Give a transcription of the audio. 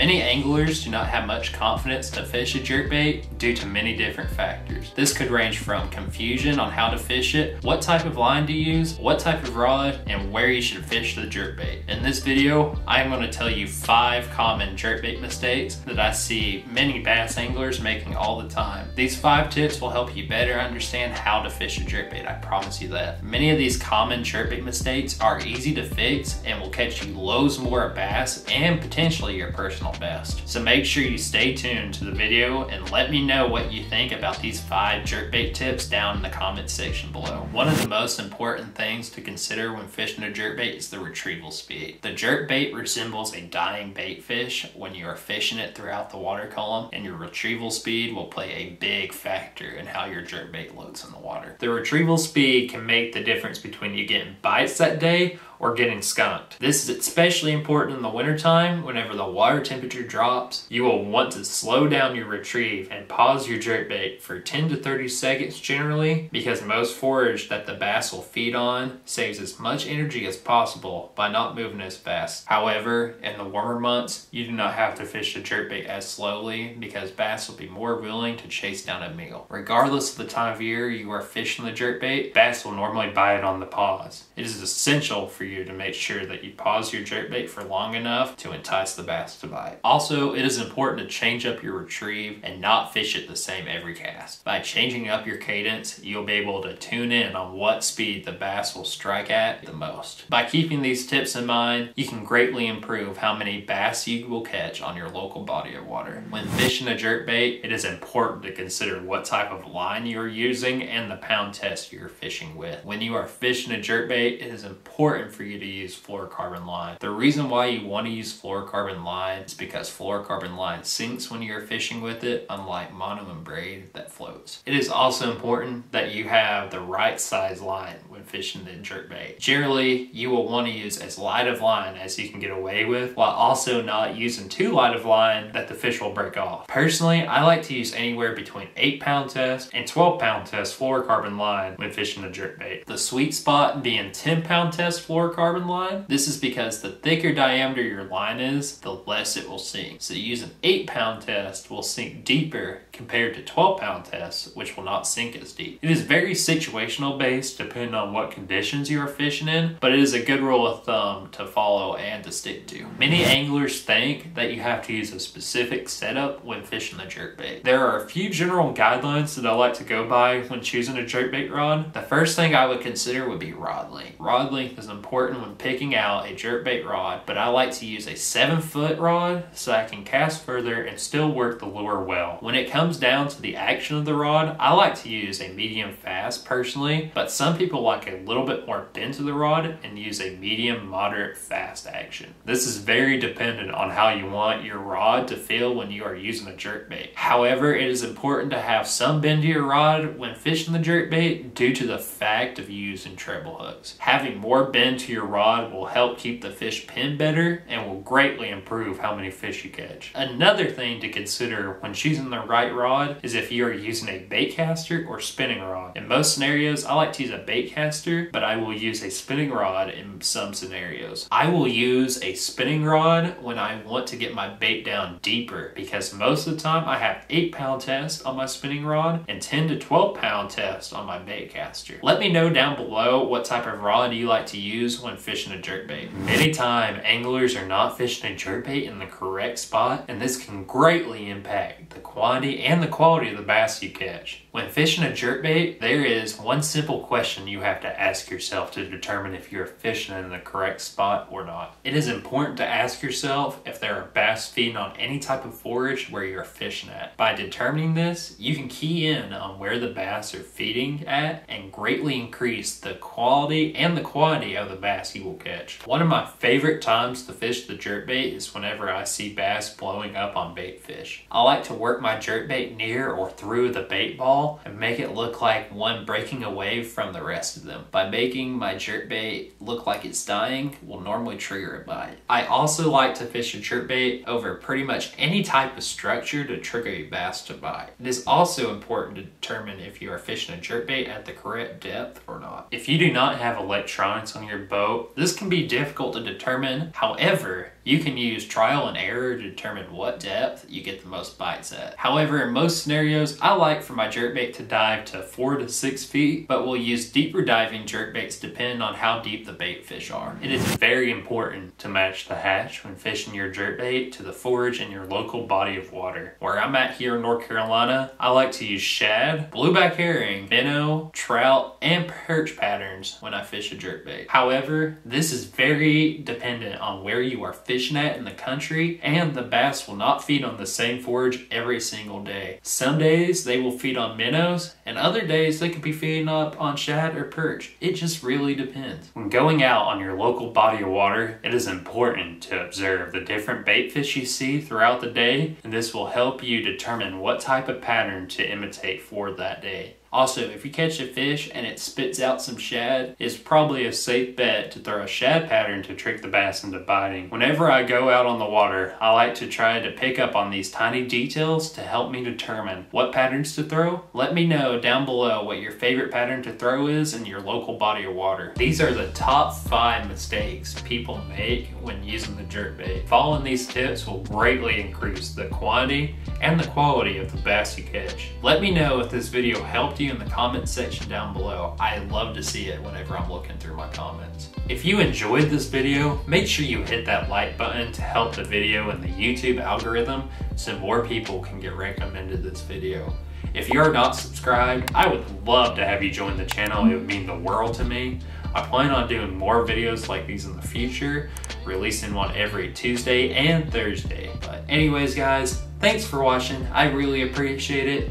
Many anglers do not have much confidence to fish a jerkbait due to many different factors. This could range from confusion on how to fish it, what type of line to use, what type of rod, and where you should fish the jerkbait. In this video, I am going to tell you five common jerkbait mistakes that I see many bass anglers making all the time. These five tips will help you better understand how to fish a jerkbait, I promise you that. Many of these common jerkbait mistakes are easy to fix and will catch you loads more bass and potentially your personal best. So make sure you stay tuned to the video and let me know what you think about these five jerkbait tips down in the comment section below. One of the most important things to consider when fishing a jerkbait is the retrieval speed. The jerkbait resembles a dying bait fish when you are fishing it throughout the water column and your retrieval speed will play a big factor in how your jerkbait loads in the water. The retrieval speed can make the difference between you getting bites that day or getting skunked. This is especially important in the wintertime whenever the water temperature drops. You will want to slow down your retrieve and pause your jerkbait for 10 to 30 seconds generally because most forage that the bass will feed on saves as much energy as possible by not moving as fast. However, in the warmer months, you do not have to fish the jerkbait as slowly because bass will be more willing to chase down a meal. Regardless of the time of year you are fishing the jerkbait, bass will normally bite it on the pause. It is essential for you to make sure that you pause your jerkbait for long enough to entice the bass to bite. Also, it is important to change up your retrieve and not fish it the same every cast. By changing up your cadence, you'll be able to tune in on what speed the bass will strike at the most. By keeping these tips in mind, you can greatly improve how many bass you will catch on your local body of water. When fishing a jerkbait, it is important to consider what type of line you are using and the pound test you're fishing with. When you are fishing a jerkbait, it is important for you to use fluorocarbon line. The reason why you want to use fluorocarbon line is because fluorocarbon line sinks when you're fishing with it, unlike mono and braid that floats. It is also important that you have the right size line fishing the jerkbait. Generally, you will want to use as light of line as you can get away with, while also not using too light of line that the fish will break off. Personally, I like to use anywhere between 8 pound test and 12 pound test fluorocarbon line when fishing a jerkbait. The sweet spot being 10 pound test fluorocarbon line. This is because the thicker diameter your line is, the less it will sink. So an 8 pound test will sink deeper compared to 12 pound test, which will not sink as deep. It is very situational based depending on what conditions you are fishing in, but it is a good rule of thumb to follow and to stick to. Many anglers think that you have to use a specific setup when fishing the jerkbait. There are a few general guidelines that I like to go by when choosing a jerkbait rod. The first thing I would consider would be rod length. Rod length is important when picking out a jerkbait rod, but I like to use a 7 foot rod so I can cast further and still work the lure well. When it comes down to the action of the rod, I like to use a medium fast personally, but some people like a little bit more bend to the rod and use a medium moderate fast action. This is very dependent on how you want your rod to feel when you are using a jerkbait. However, it is important to have some bend to your rod when fishing the jerkbait due to the fact of using treble hooks. Having more bend to your rod will help keep the fish pinned better and will greatly improve how many fish you catch. Another thing to consider when choosing the right rod is if you are using a bait caster or spinning rod. In most scenarios, I like to use a bait caster, but I will use a spinning rod in some scenarios. I will use a spinning rod when I want to get my bait down deeper because most of the time I have 8 pound test on my spinning rod and 10 to 12 pound test on my bait caster. Let me know down below what type of rod you like to use when fishing a jerkbait. Many times, anglers are not fishing a jerkbait in the correct spot, and this can greatly impact the quantity and the quality of the bass you catch. When fishing a jerkbait, there is one simple question you have to ask yourself to determine if you're fishing in the correct spot or not. It is important to ask yourself if there are feeding on any type of forage where you're fishing at. By determining this, you can key in on where the bass are feeding at and greatly increase the quality and the quantity of the bass you will catch. One of my favorite times to fish the jerkbait is whenever I see bass blowing up on bait fish. I like to work my jerkbait near or through the bait ball and make it look like one breaking away from the rest of them. By making my jerkbait look like it's dying will normally trigger a bite. I also like to fish a jerkbait over pretty much any type of structure to trigger a bass to bite. It is also important to determine if you are fishing a jerkbait at the correct depth or not. If you do not have electronics on your boat, this can be difficult to determine. However, You can use trial and error to determine what depth you get the most bites at. However, in most scenarios, I like for my jerkbait to dive to four to six feet, but we'll use deeper diving jerkbaits depending on how deep the bait fish are. It is very important to match the hatch when fishing your jerkbait to the forage in your local body of water. Where I'm at here in North Carolina, I like to use shad, blueback herring, minnow, trout, and perch patterns when I fish a jerkbait. However, this is very dependent on where you are fishing in the country, and the bass will not feed on the same forage every single day. Some days they will feed on minnows, and other days they could be feeding up on shad or perch. It just really depends. When going out on your local body of water, it is important to observe the different bait fish you see throughout the day, and this will help you determine what type of pattern to imitate for that day. Also, if you catch a fish and it spits out some shad, it's probably a safe bet to throw a shad pattern to trick the bass into biting. Whenever I go out on the water, I like to try to pick up on these tiny details to help me determine what patterns to throw. Let me know down below what your favorite pattern to throw is in your local body of water. These are the top five mistakes people make when using the jerkbait. Following these tips will greatly increase the quantity and the quality of the bass you catch. Let me know if this video helped you in the comments section down below. I love to see it whenever I'm looking through my comments. If you enjoyed this video, make sure you hit that like button to help the video in the YouTube algorithm so more people can get recommended this video. If you are not subscribed, I would love to have you join the channel. It would mean the world to me. I plan on doing more videos like these in the future, releasing one every Tuesday and Thursday. But anyways guys, thanks for watching. I really appreciate it